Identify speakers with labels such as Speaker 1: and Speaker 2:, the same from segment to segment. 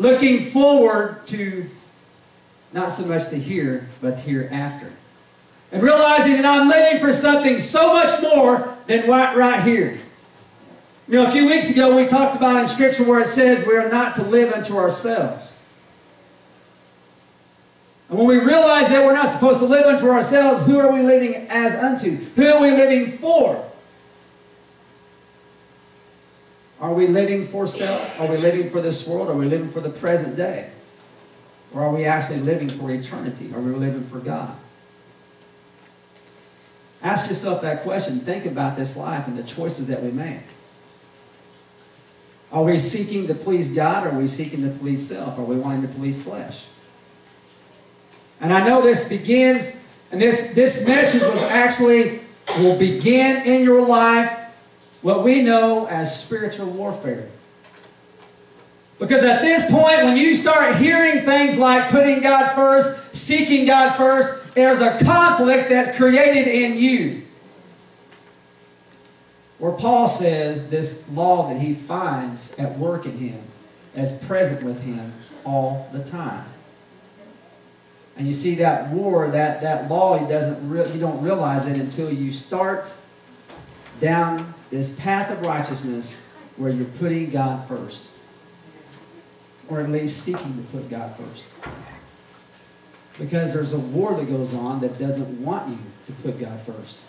Speaker 1: looking forward to not so much the here, but the hereafter. And realizing that I'm living for something so much more than right, right here. You know, a few weeks ago we talked about in Scripture where it says we are not to live unto ourselves. And when we realize that we're not supposed to live unto ourselves, who are we living as unto? Who are we living for? Are we living for self? Are we living for this world? Are we living for the present day? Or are we actually living for eternity? Are we living for God? Ask yourself that question. Think about this life and the choices that we make. Are we seeking to please God or are we seeking to please self? Are we wanting to please flesh? And I know this begins, and this, this message was actually, will begin in your life what we know as spiritual warfare. Because at this point, when you start hearing things like putting God first, seeking God first, there's a conflict that's created in you. Where Paul says this law that he finds at work in him as present with him all the time. And you see that war, that, that law, he doesn't you don't realize it until you start down this path of righteousness where you're putting God first. Or at least seeking to put God first. Because there's a war that goes on that doesn't want you to put God first.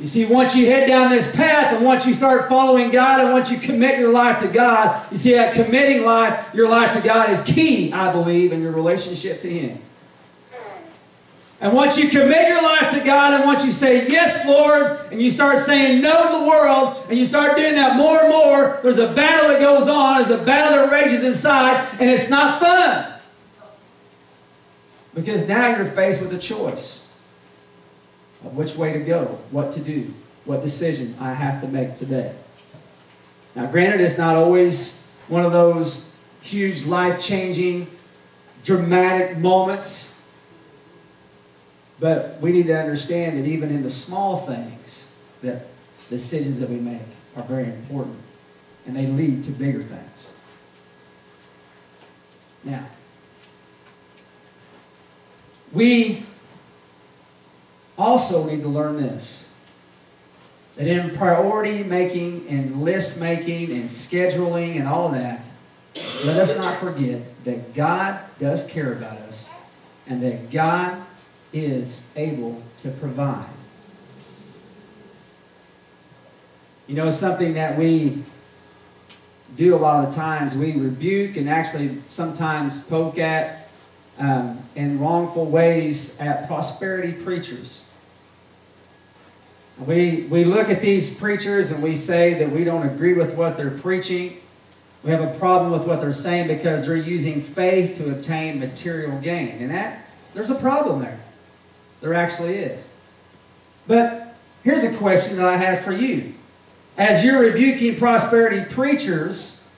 Speaker 1: You see, once you head down this path and once you start following God and once you commit your life to God, you see that committing life, your life to God is key, I believe, in your relationship to Him. And once you commit your life to God and once you say, Yes, Lord, and you start saying no to the world, and you start doing that more and more, there's a battle that goes on, there's a battle that rages inside, and it's not fun. Because now you're faced with a choice of which way to go, what to do, what decision I have to make today. Now, granted, it's not always one of those huge life changing, dramatic moments but we need to understand that even in the small things, that decisions that we make are very important. And they lead to bigger things. Now, we also need to learn this that in priority making and list making and scheduling and all that, let us not forget that God does care about us and that God is able to provide. You know, something that we do a lot of times, we rebuke and actually sometimes poke at um, in wrongful ways at prosperity preachers. We, we look at these preachers and we say that we don't agree with what they're preaching. We have a problem with what they're saying because they're using faith to obtain material gain. And that there's a problem there. There actually is. But here's a question that I have for you. As you're rebuking prosperity preachers,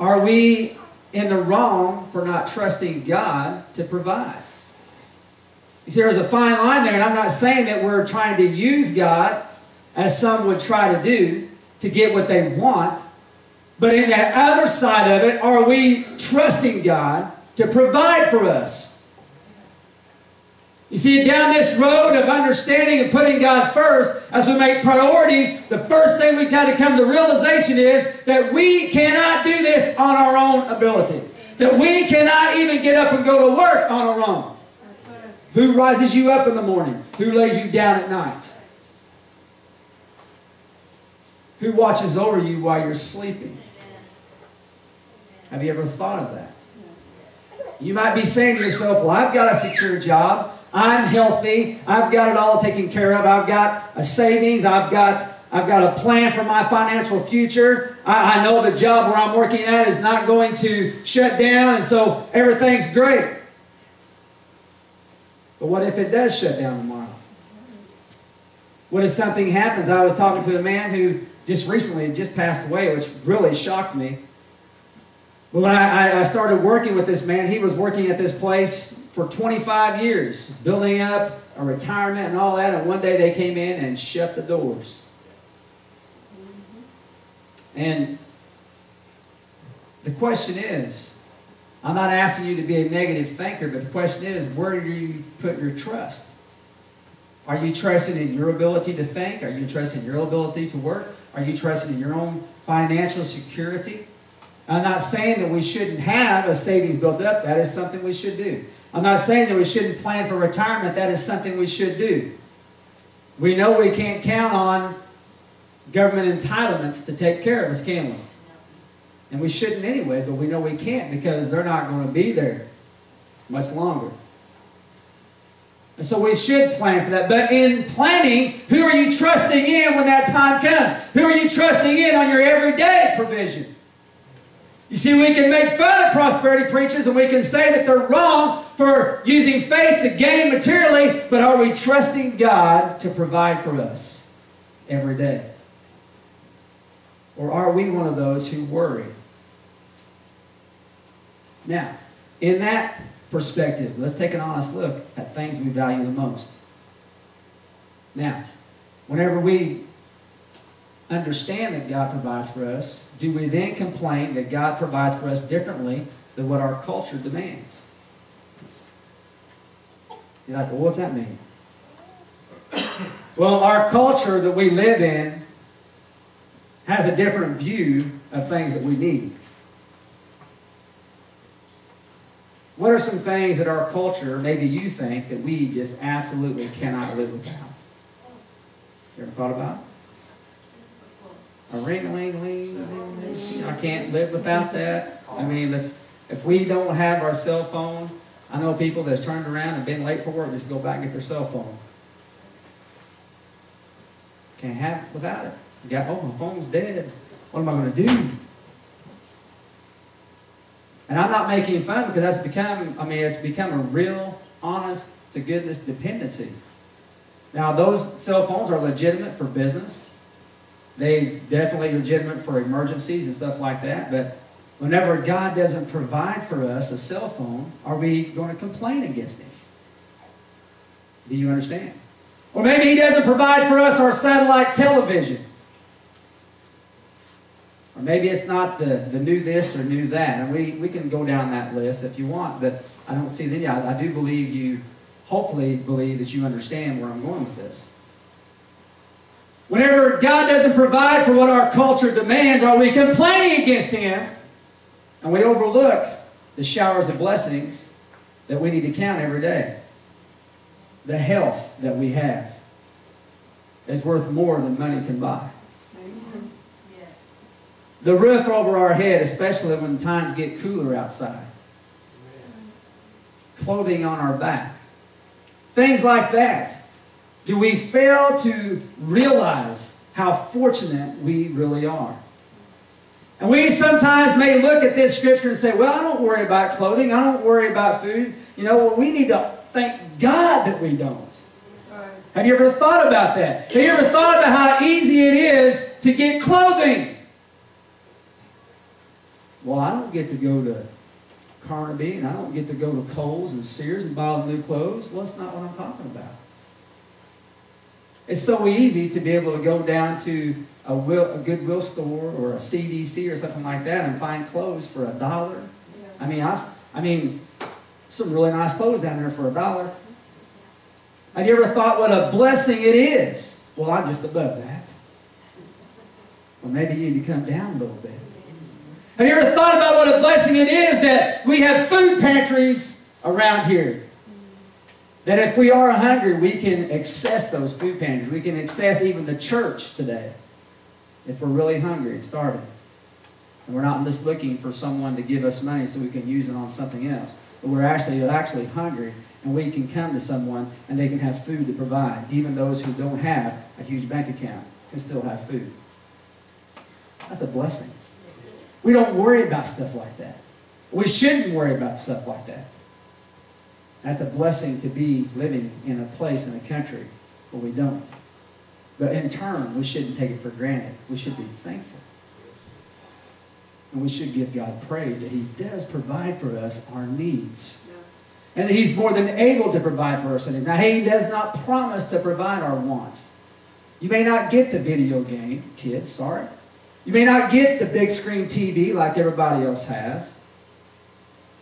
Speaker 1: are we in the wrong for not trusting God to provide? You see, there's a fine line there, and I'm not saying that we're trying to use God, as some would try to do, to get what they want. But in that other side of it, are we trusting God to provide for us? You see, down this road of understanding and putting God first, as we make priorities, the first thing we've got to come to realization is that we cannot do this on our own ability. That we cannot even get up and go to work on our own. Who rises you up in the morning? Who lays you down at night? Who watches over you while you're sleeping? Have you ever thought of that? You might be saying to yourself, well, I've got a secure job. I'm healthy. I've got it all taken care of. I've got a savings. I've got I've got a plan for my financial future. I, I know the job where I'm working at is not going to shut down, and so everything's great. But what if it does shut down tomorrow? What if something happens? I was talking to a man who just recently just passed away, which really shocked me. But when I, I started working with this man, he was working at this place for 25 years, building up a retirement and all that, and one day they came in and shut the doors. And The question is, I'm not asking you to be a negative thinker, but the question is, where do you put your trust? Are you trusting in your ability to think? Are you trusting in your ability to work? Are you trusting in your own financial security? I'm not saying that we shouldn't have a savings built up. That is something we should do. I'm not saying that we shouldn't plan for retirement. That is something we should do. We know we can't count on government entitlements to take care of us, can we? And we shouldn't anyway, but we know we can't because they're not going to be there much longer. And so we should plan for that. But in planning, who are you trusting in when that time comes? Who are you trusting in on your everyday provision? You see, we can make fun of prosperity preachers and we can say that they're wrong for using faith to gain materially, but are we trusting God to provide for us every day? Or are we one of those who worry? Now, in that perspective, let's take an honest look at things we value the most. Now, whenever we understand that God provides for us, do we then complain that God provides for us differently than what our culture demands? You're like, well, what's that mean? well, our culture that we live in has a different view of things that we need. What are some things that our culture, maybe you think, that we just absolutely cannot live without? You ever thought about it? A ring, ling, ling, I can't live without that. I mean, if, if we don't have our cell phone, I know people that's turned around and been late for work just go back and get their cell phone. Can't have it without it. You got, oh, my phone's dead. What am I going to do? And I'm not making fun because that's become, I mean, it's become a real, honest to goodness dependency. Now, those cell phones are legitimate for business. They've definitely legitimate for emergencies and stuff like that. But whenever God doesn't provide for us a cell phone, are we going to complain against Him? Do you understand? Or maybe He doesn't provide for us our satellite television. Or maybe it's not the, the new this or new that. And we, we can go down that list if you want, but I don't see any. I, I do believe you, hopefully, believe that you understand where I'm going with this. Whenever God doesn't provide for what our culture demands, are we complaining against Him? And we overlook the showers of blessings that we need to count every day. The health that we have is worth more than money can buy the roof over our head, especially when times get cooler outside, clothing on our back, things like that. Do we fail to realize how fortunate we really are? And we sometimes may look at this scripture and say, well, I don't worry about clothing. I don't worry about food. You know, well, we need to thank God that we don't. Have you ever thought about that? Have you ever thought about how easy it is to get clothing? Well, I don't get to go to Carnaby and I don't get to go to Kohl's and Sears and buy new clothes. Well, that's not what I'm talking about. It's so easy to be able to go down to a, will, a Goodwill store or a CDC or something like that and find clothes for a dollar. Yeah. I mean, I, I mean, some really nice clothes down there for a dollar. Have you ever thought what a blessing it is? Well, I'm just above that. Well, maybe you need to come down a little bit. Have you ever thought about what a blessing it is that we have food pantries around here? That if we are hungry, we can access those food pantries. We can access even the church today if we're really hungry and starving. And we're not just looking for someone to give us money so we can use it on something else. But we're actually, actually hungry and we can come to someone and they can have food to provide. Even those who don't have a huge bank account can still have food. That's a blessing. We don't worry about stuff like that. We shouldn't worry about stuff like that. That's a blessing to be living in a place, in a country where we don't. But in turn, we shouldn't take it for granted. We should be thankful. And we should give God praise that He does provide for us our needs. And that He's more than able to provide for us. Now, He does not promise to provide our wants. You may not get the video game, kids, sorry. You may not get the big screen TV like everybody else has.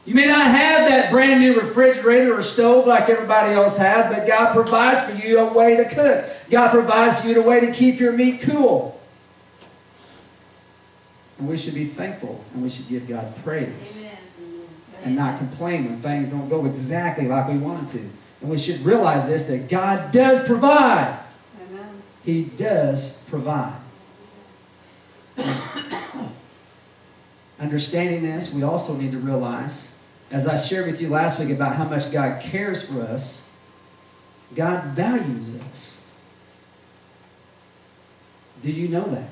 Speaker 1: You may not have that brand new refrigerator or stove like everybody else has, but God provides for you a way to cook. God provides for you a way to keep your meat cool. And we should be thankful and we should give God praise
Speaker 2: Amen.
Speaker 1: and not complain when things don't go exactly like we want to. And we should realize this that God does provide.
Speaker 2: Amen.
Speaker 1: He does provide. Understanding this, we also need to realize, as I shared with you last week about how much God cares for us, God values us. Did you know that?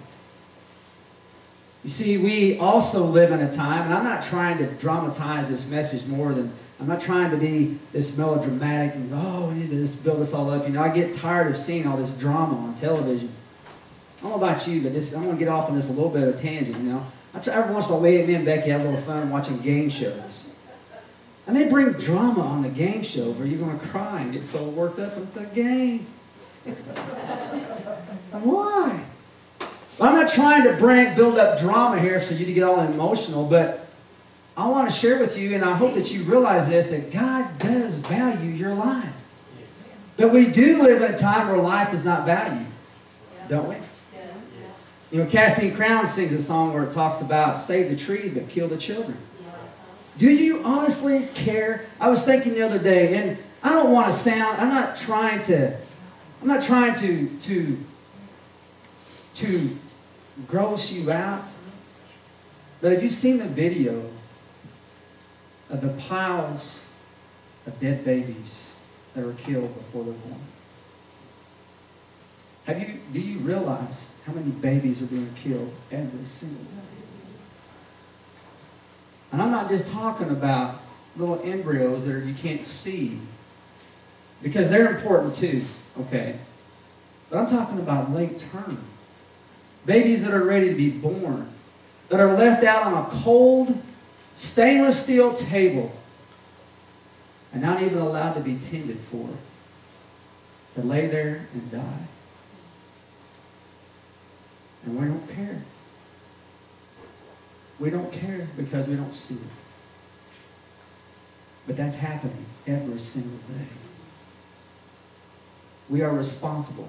Speaker 1: You see, we also live in a time, and I'm not trying to dramatize this message more than I'm not trying to be this melodramatic and oh, we need to just build this all up. You know, I get tired of seeing all this drama on television. I don't know about you, but this, I'm going to get off on this a little bit of a tangent, you know. I try, every once in a while, me and Becky have a little fun watching game shows. And they bring drama on the game show where you're going to cry and get so worked up, and it's a game. and why? Well, I'm not trying to bring, build up drama here so you to get all emotional, but I want to share with you, and I hope that you realize this, that God does value your life. But we do live in a time where life is not valued, don't we? You know, Casting Crowns sings a song where it talks about save the trees but kill the children. Do you honestly care? I was thinking the other day, and I don't want to sound, I'm not trying to, I'm not trying to, to, to gross you out. But have you seen the video of the piles of dead babies that were killed before they were born? Have you, do you realize how many babies are being killed every single day? And I'm not just talking about little embryos that you can't see, because they're important too, okay? But I'm talking about late term. Babies that are ready to be born, that are left out on a cold, stainless steel table, and not even allowed to be tended for, to lay there and die. And we don't care. We don't care because we don't see it. But that's happening every single day. We are responsible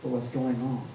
Speaker 1: for what's going on.